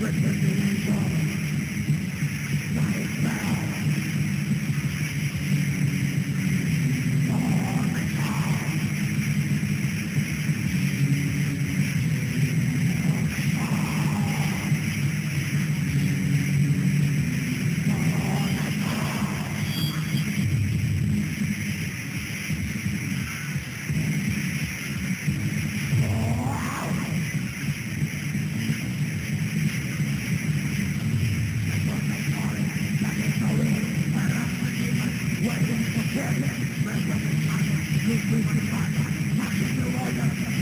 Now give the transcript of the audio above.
Representation Rest of the Yeah. o